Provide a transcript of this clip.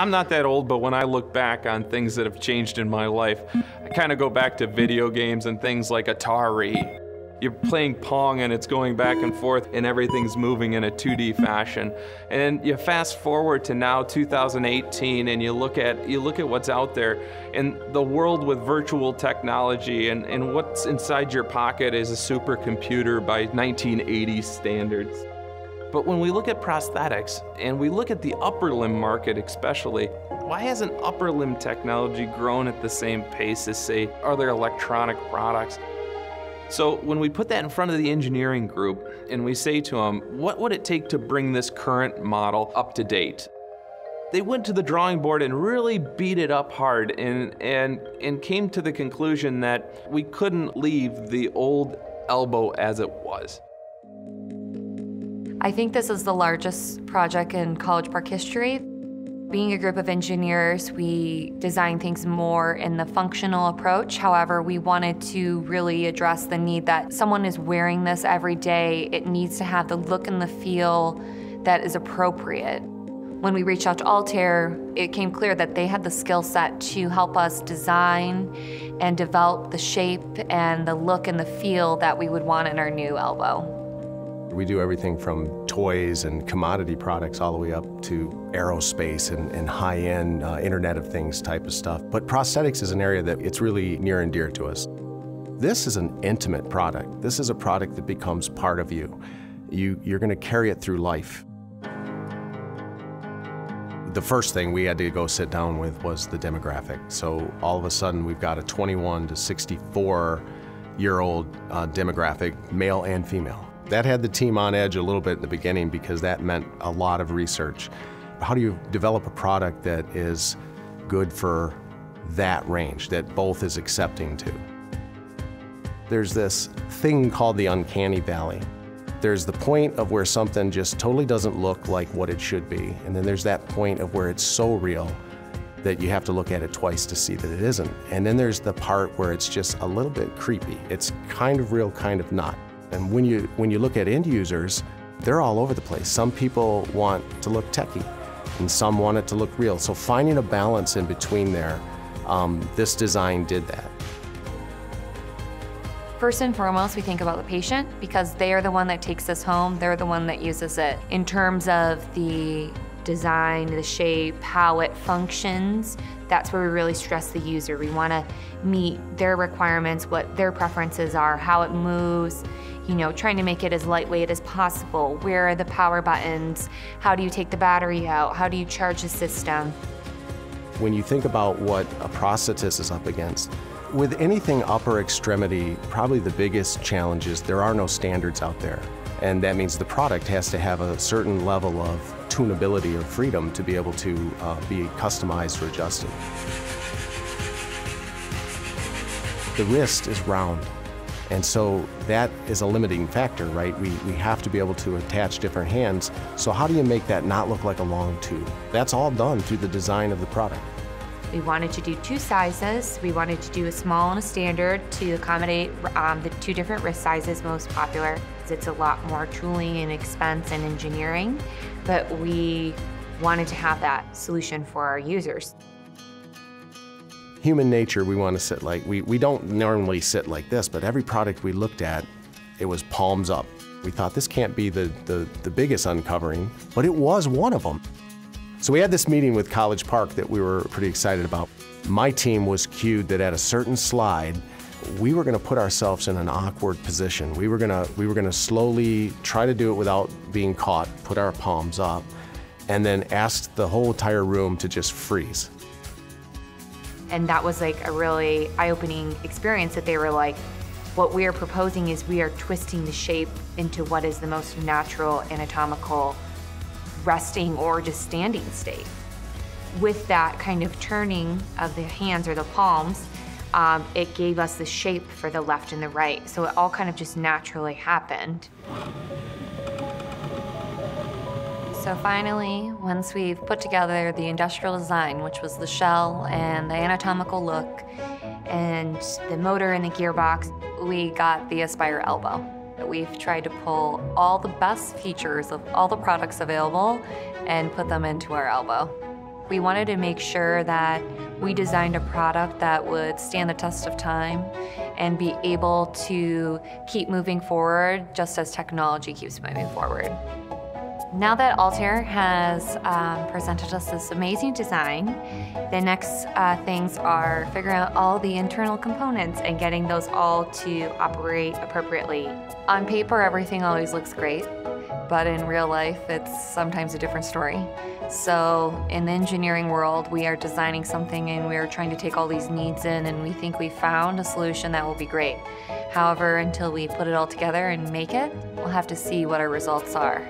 I'm not that old, but when I look back on things that have changed in my life, I kind of go back to video games and things like Atari. You're playing Pong and it's going back and forth and everything's moving in a 2D fashion. And you fast forward to now 2018 and you look at you look at what's out there and the world with virtual technology and, and what's inside your pocket is a supercomputer by 1980 standards. But when we look at prosthetics and we look at the upper limb market especially, why hasn't upper limb technology grown at the same pace as, say, other electronic products? So when we put that in front of the engineering group and we say to them, what would it take to bring this current model up to date? They went to the drawing board and really beat it up hard and, and, and came to the conclusion that we couldn't leave the old elbow as it was. I think this is the largest project in College Park history. Being a group of engineers, we design things more in the functional approach. However, we wanted to really address the need that someone is wearing this every day. It needs to have the look and the feel that is appropriate. When we reached out to Altair, it came clear that they had the skill set to help us design and develop the shape and the look and the feel that we would want in our new elbow. We do everything from toys and commodity products all the way up to aerospace and, and high-end uh, Internet of Things type of stuff. But prosthetics is an area that it's really near and dear to us. This is an intimate product. This is a product that becomes part of you. you you're going to carry it through life. The first thing we had to go sit down with was the demographic. So all of a sudden we've got a 21 to 64 year old uh, demographic, male and female. That had the team on edge a little bit in the beginning because that meant a lot of research. How do you develop a product that is good for that range, that both is accepting to? There's this thing called the uncanny valley. There's the point of where something just totally doesn't look like what it should be, and then there's that point of where it's so real that you have to look at it twice to see that it isn't. And then there's the part where it's just a little bit creepy. It's kind of real, kind of not. And when you, when you look at end users, they're all over the place. Some people want to look techy, and some want it to look real. So finding a balance in between there, um, this design did that. First and foremost, we think about the patient because they are the one that takes us home. They're the one that uses it. In terms of the design, the shape, how it functions, that's where we really stress the user. We want to meet their requirements, what their preferences are, how it moves, you know, trying to make it as lightweight as possible. Where are the power buttons? How do you take the battery out? How do you charge the system? When you think about what a prosthetist is up against, with anything upper extremity, probably the biggest challenge is there are no standards out there. And that means the product has to have a certain level of tunability or freedom to be able to uh, be customized or adjusted. The wrist is round. And so that is a limiting factor, right? We, we have to be able to attach different hands. So how do you make that not look like a long tube? That's all done through the design of the product. We wanted to do two sizes. We wanted to do a small and a standard to accommodate um, the two different wrist sizes most popular. It's a lot more tooling and expense and engineering, but we wanted to have that solution for our users human nature, we want to sit like, we, we don't normally sit like this, but every product we looked at, it was palms up. We thought this can't be the, the, the biggest uncovering, but it was one of them. So we had this meeting with College Park that we were pretty excited about. My team was cued that at a certain slide, we were going to put ourselves in an awkward position. We were going to we were going to slowly try to do it without being caught, put our palms up, and then ask the whole entire room to just freeze. And that was like a really eye opening experience that they were like, what we are proposing is we are twisting the shape into what is the most natural anatomical resting or just standing state. With that kind of turning of the hands or the palms, um, it gave us the shape for the left and the right. So it all kind of just naturally happened. So finally, once we've put together the industrial design, which was the shell and the anatomical look, and the motor and the gearbox, we got the Espire elbow. We've tried to pull all the best features of all the products available and put them into our elbow. We wanted to make sure that we designed a product that would stand the test of time and be able to keep moving forward just as technology keeps moving forward. Now that Altair has um, presented us this amazing design, the next uh, things are figuring out all the internal components and getting those all to operate appropriately. On paper, everything always looks great, but in real life, it's sometimes a different story. So in the engineering world, we are designing something and we are trying to take all these needs in and we think we found a solution that will be great. However, until we put it all together and make it, we'll have to see what our results are.